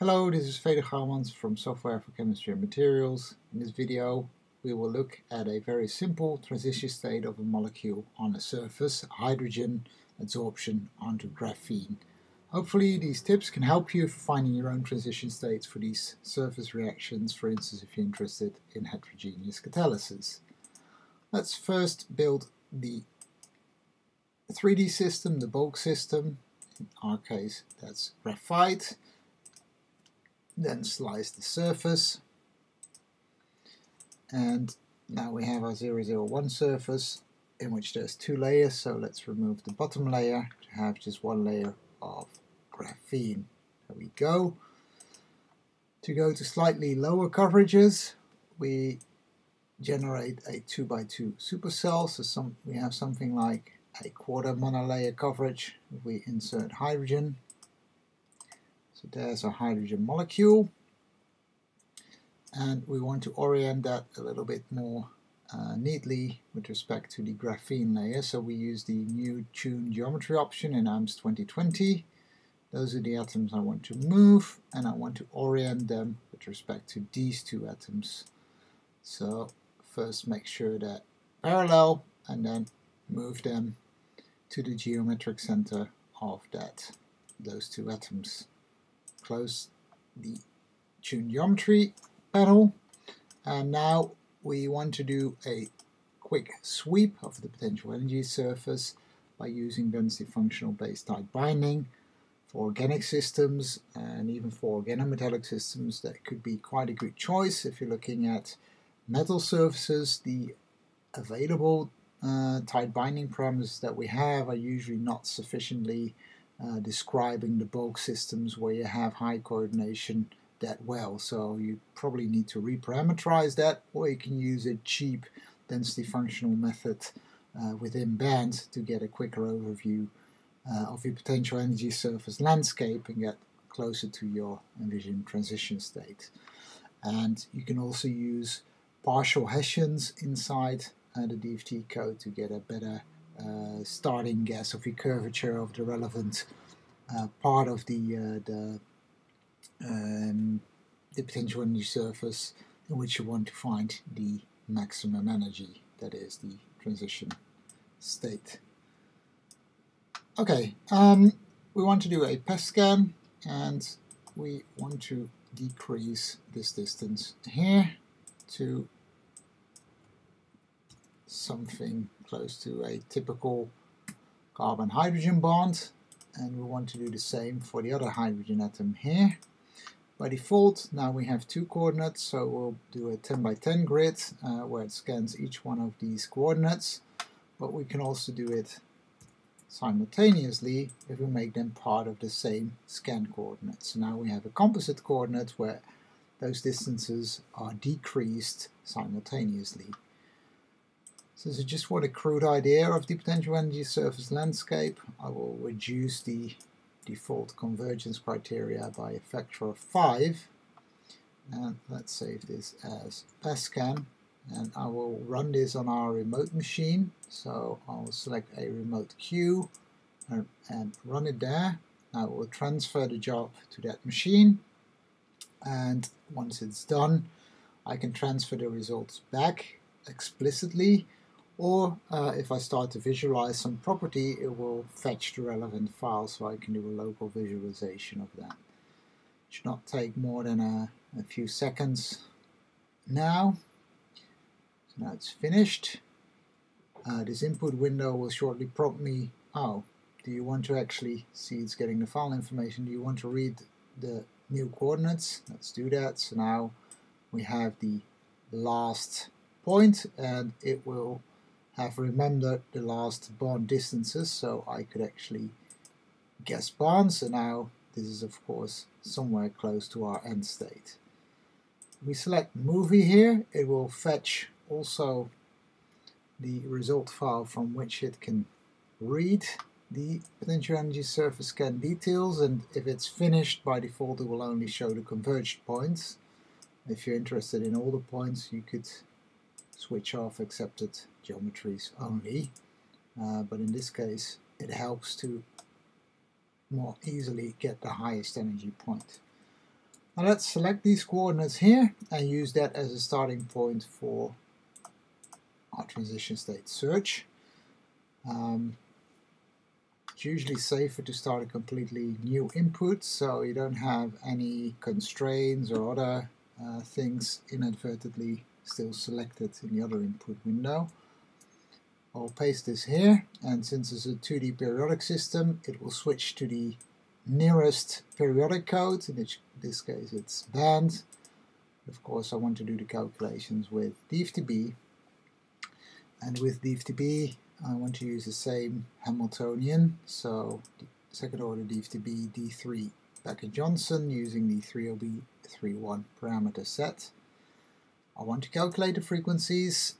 Hello, this is Fedor Goumans from Software for Chemistry and Materials. In this video we will look at a very simple transition state of a molecule on a surface, hydrogen adsorption onto graphene. Hopefully these tips can help you for finding your own transition states for these surface reactions, for instance if you're interested in heterogeneous catalysis. Let's first build the 3D system, the bulk system. In our case that's graphite then slice the surface. And now we have our 001 surface in which there's two layers. So let's remove the bottom layer to have just one layer of graphene. There we go. To go to slightly lower coverages we generate a 2 by 2 supercell. So some we have something like a quarter monolayer coverage we insert hydrogen so there's a hydrogen molecule. And we want to orient that a little bit more uh, neatly with respect to the graphene layer. So we use the new tune geometry option in AMS 2020. Those are the atoms I want to move and I want to orient them with respect to these two atoms. So first make sure that parallel and then move them to the geometric center of that those two atoms close the tune geometry panel and now we want to do a quick sweep of the potential energy surface by using density functional base tight binding for organic systems and even for organometallic systems that could be quite a good choice if you're looking at metal surfaces. The available uh, tight binding parameters that we have are usually not sufficiently uh, describing the bulk systems where you have high coordination that well. So you probably need to reparameterize that or you can use a cheap density functional method uh, within bands to get a quicker overview uh, of your potential energy surface landscape and get closer to your envisioned transition state. And you can also use partial Hessians inside uh, the DFT code to get a better starting guess of the curvature of the relevant uh, part of the uh, the um, the potential energy surface in which you want to find the maximum energy, that is the transition state. Okay, um, we want to do a PES scan and we want to decrease this distance here to something close to a typical carbon-hydrogen bond and we want to do the same for the other hydrogen atom here. By default now we have two coordinates so we'll do a 10 by 10 grid uh, where it scans each one of these coordinates but we can also do it simultaneously if we make them part of the same scan coordinates. So now we have a composite coordinate where those distances are decreased simultaneously. So this is just for a crude idea of the potential energy surface landscape. I will reduce the default convergence criteria by a factor of 5 and let's save this as PESSCAN and I will run this on our remote machine. So I'll select a remote queue and, and run it there. I will transfer the job to that machine. And once it's done I can transfer the results back explicitly or uh, if I start to visualize some property it will fetch the relevant file so I can do a local visualization of that. It should not take more than a, a few seconds now. So now it's finished. Uh, this input window will shortly prompt me, oh, do you want to actually see it's getting the file information, do you want to read the new coordinates? Let's do that. So now we have the last point and it will have remembered the last bond distances so I could actually guess bonds and now this is of course somewhere close to our end state. We select movie here, it will fetch also the result file from which it can read the potential energy surface scan details and if it's finished by default it will only show the converged points. If you're interested in all the points you could switch off accepted geometries only uh, but in this case it helps to more easily get the highest energy point. Now let's select these coordinates here and use that as a starting point for our transition state search. Um, it's usually safer to start a completely new input so you don't have any constraints or other uh, things inadvertently still selected in the other input window. I'll paste this here and since it's a 2D periodic system it will switch to the nearest periodic code, in this case it's band. Of course I want to do the calculations with DFTB and with DFTB I want to use the same Hamiltonian, so second order DFTB D3 Becke-Johnson using the 3ob-3-1 parameter set. I want to calculate the frequencies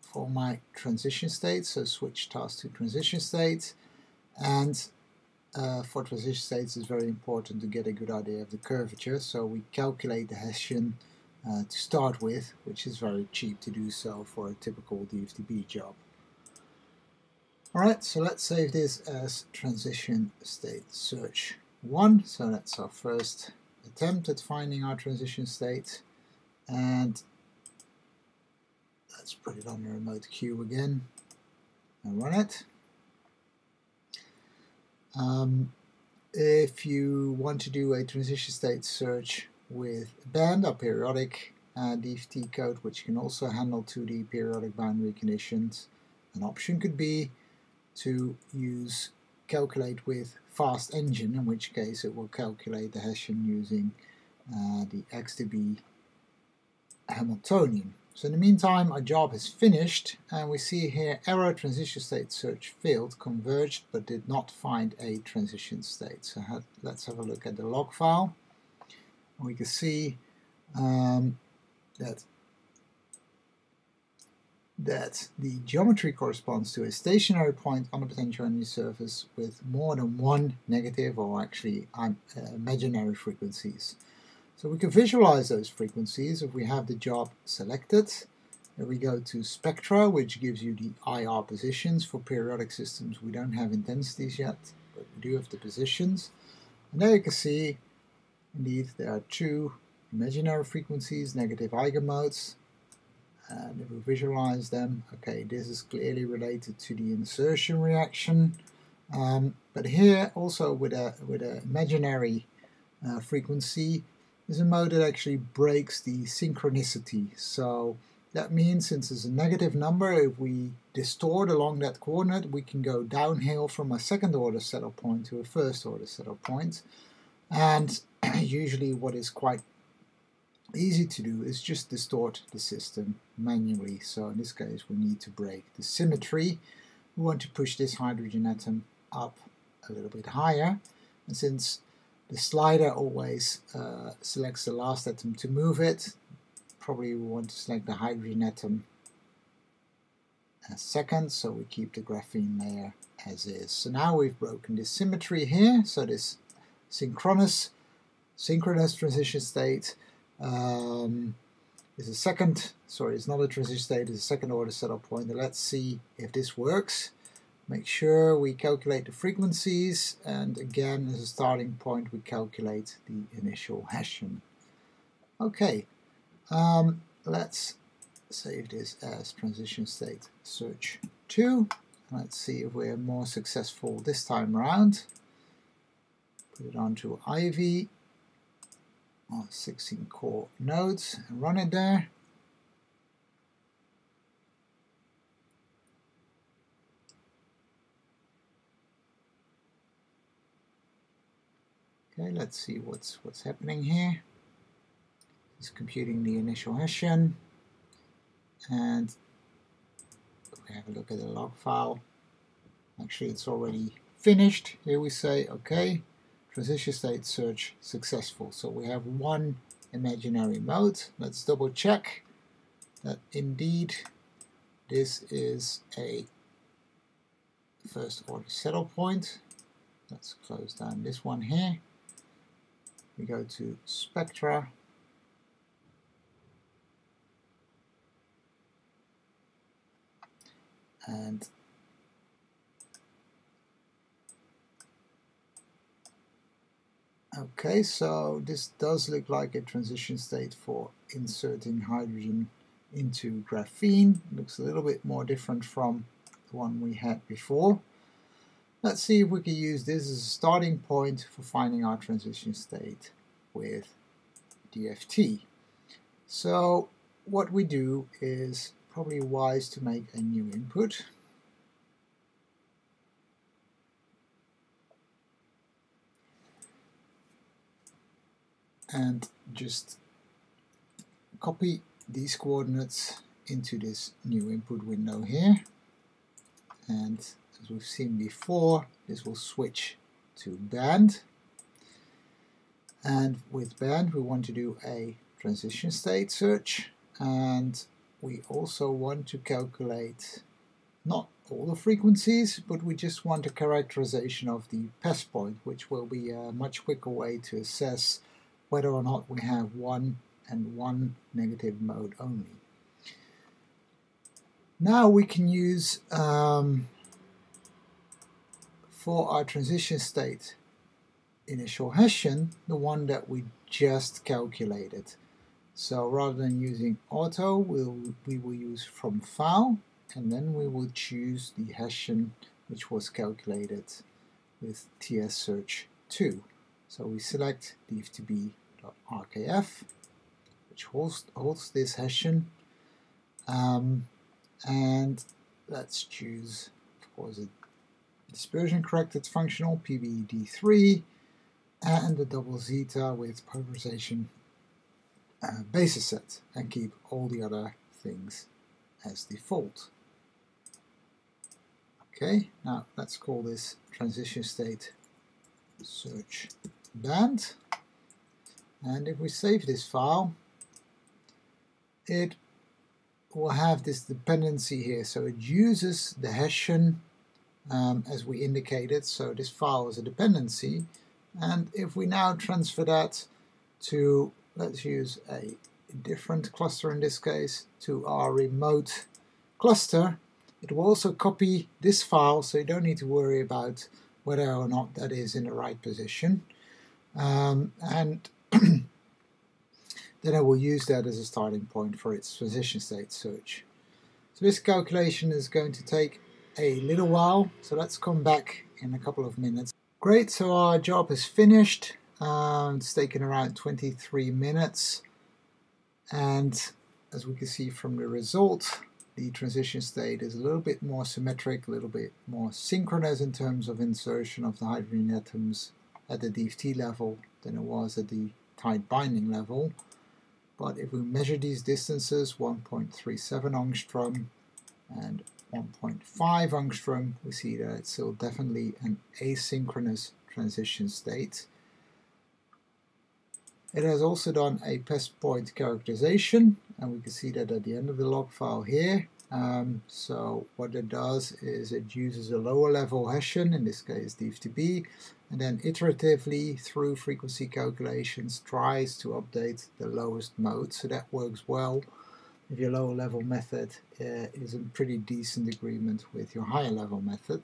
for my transition state, so switch task to transition state, and uh, for transition states it's very important to get a good idea of the curvature, so we calculate the Hessian uh, to start with, which is very cheap to do so for a typical DFTB job. Alright, so let's save this as transition state search 1, so that's our first attempt at finding our transition state, and let's put it on the remote queue again and run it. Um, if you want to do a transition state search with band or periodic uh, DFT code, which can also handle 2D periodic boundary conditions, an option could be to use calculate with fast engine, in which case it will calculate the Hessian using uh, the xTB Hamiltonian. So in the meantime, our job is finished, and we see here error transition state search failed, converged, but did not find a transition state. So let's have a look at the log file. We can see um, that that the geometry corresponds to a stationary point on the potential energy surface with more than one negative or actually um, uh, imaginary frequencies. So we can visualize those frequencies if we have the job selected. Then we go to spectra, which gives you the IR positions. For periodic systems, we don't have intensities yet, but we do have the positions. And there you can see, indeed, there are two imaginary frequencies, negative eigenmodes. And if we visualize them, okay, this is clearly related to the insertion reaction. Um, but here, also with a with an imaginary uh, frequency, is a mode that actually breaks the synchronicity. So that means since it's a negative number, if we distort along that coordinate, we can go downhill from a second order saddle point to a first order saddle point. And usually what is quite easy to do is just distort the system manually. So in this case, we need to break the symmetry. We want to push this hydrogen atom up a little bit higher. And since the slider always uh, selects the last atom to move it. Probably we want to select the hydrogen atom as second, so we keep the graphene layer as is. So now we've broken this symmetry here, so this synchronous synchronous transition state um, is a second, sorry, it's not a transition state, it's a second order saddle point. let's see if this works. Make sure we calculate the frequencies and again as a starting point we calculate the initial Hessian. Okay, um, let's save this as transition state search 2. Let's see if we're more successful this time around. Put it onto Ivy on 16 core nodes and run it there. Okay, let's see what's what's happening here. It's computing the initial Hessian, and we have a look at the log file. Actually, it's already finished. Here we say, okay, transition state search successful. So we have one imaginary mode. Let's double check that indeed this is a first order saddle point. Let's close down this one here we go to spectra and Okay, so this does look like a transition state for inserting hydrogen into graphene. Looks a little bit more different from the one we had before. Let's see if we can use this as a starting point for finding our transition state with DFT. So what we do is probably wise to make a new input. and just copy these coordinates into this new input window here and as we've seen before this will switch to band and with band we want to do a transition state search and we also want to calculate not all the frequencies but we just want a characterization of the PES point which will be a much quicker way to assess whether or not we have one and one negative mode only. Now we can use um, for our transition state initial Hessian the one that we just calculated. So rather than using auto, we'll, we will use from file and then we will choose the Hessian which was calculated with TS search 2. So we select dftb.rkf, which holds, holds this Hessian, um, and let's choose, of course, a dispersion corrected functional PBE-D3 and the double zeta with polarization uh, basis set and keep all the other things as default. Okay, now let's call this transition state search band. And if we save this file, it will have this dependency here. So it uses the Hessian um, as we indicated. So this file is a dependency. And if we now transfer that to, let's use a different cluster in this case, to our remote cluster, it will also copy this file so you don't need to worry about whether or not that is in the right position. Um, and then I will use that as a starting point for its transition state search. So this calculation is going to take a little while, so let's come back in a couple of minutes. Great, so our job is finished. Um, it's taken around 23 minutes and as we can see from the result the transition state is a little bit more symmetric, a little bit more synchronous in terms of insertion of the hydrogen atoms at the DFT level than it was at the tight binding level. But if we measure these distances, 1.37 angstrom and 1.5 angstrom, we see that it's still definitely an asynchronous transition state. It has also done a PES point characterization, and we can see that at the end of the log file here. Um, so what it does is it uses a lower level Hessian, in this case DFTB, and then iteratively through frequency calculations tries to update the lowest mode. So that works well your lower level method uh, is in pretty decent agreement with your higher level method,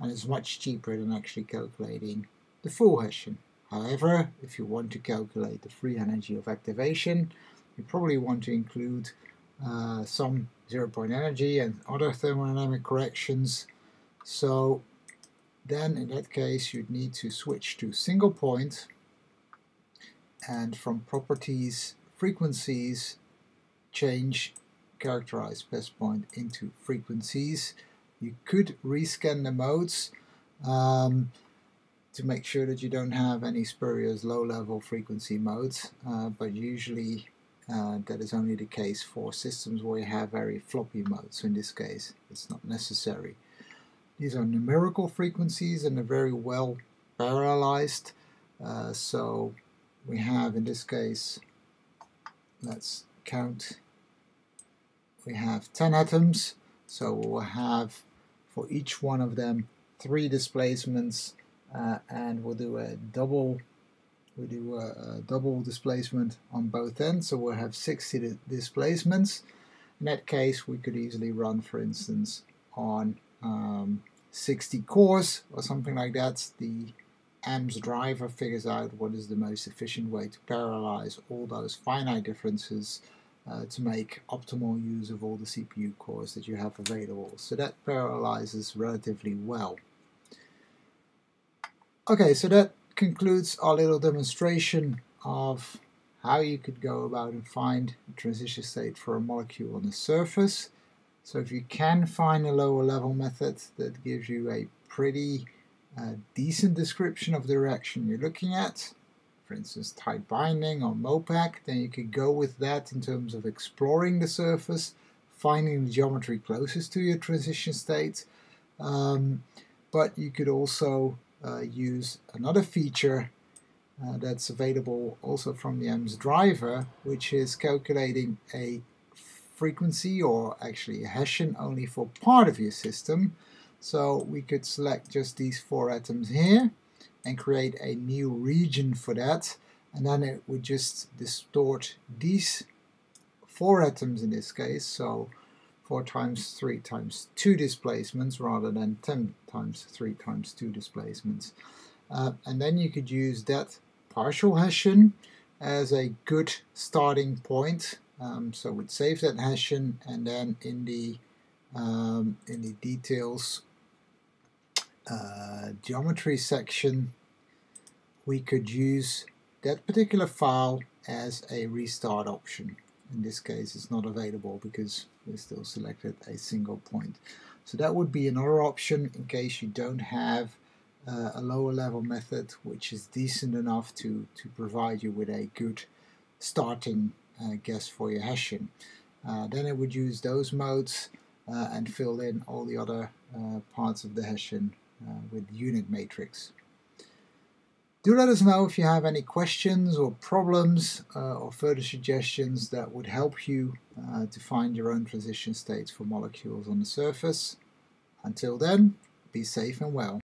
and it's much cheaper than actually calculating the full Hessian. However, if you want to calculate the free energy of activation, you probably want to include uh, some zero point energy and other thermodynamic corrections. So then in that case you'd need to switch to single point and from properties frequencies change characterize PES point into frequencies. You could rescan the modes. Um, to make sure that you don't have any spurious low-level frequency modes, uh, but usually uh, that is only the case for systems where you have very floppy modes. So in this case, it's not necessary. These are numerical frequencies and they're very well parallelized. Uh, so we have in this case, let's count, we have 10 atoms. So we'll have for each one of them three displacements uh, and we'll do a double we do a, a, double displacement on both ends so we'll have 60 displacements in that case we could easily run for instance on um, 60 cores or something like that the AMS driver figures out what is the most efficient way to parallelize all those finite differences uh, to make optimal use of all the CPU cores that you have available. So that parallelizes relatively well. Okay, so that concludes our little demonstration of how you could go about and find a transition state for a molecule on the surface. So if you can find a lower level method that gives you a pretty uh, decent description of the reaction you're looking at, for instance tight binding or MOPAC, then you could go with that in terms of exploring the surface, finding the geometry closest to your transition state. Um, but you could also uh, use another feature uh, that's available also from the AMS driver, which is calculating a frequency or actually a Hessian only for part of your system. So we could select just these four atoms here and create a new region for that. And then it would just distort these four atoms in this case. So 4 times 3 times 2 displacements rather than 10 times 3 times 2 displacements. Uh, and then you could use that partial Hessian as a good starting point. Um, so we'd save that Hessian and then in the um, in the details uh, geometry section we could use that particular file as a restart option. In this case it's not available because we still selected a single point. So that would be another option in case you don't have uh, a lower level method which is decent enough to, to provide you with a good starting uh, guess for your Hessian. Uh, then it would use those modes uh, and fill in all the other uh, parts of the Hessian uh, with unit matrix. Do let us know if you have any questions or problems or further suggestions that would help you to find your own transition states for molecules on the surface. Until then, be safe and well.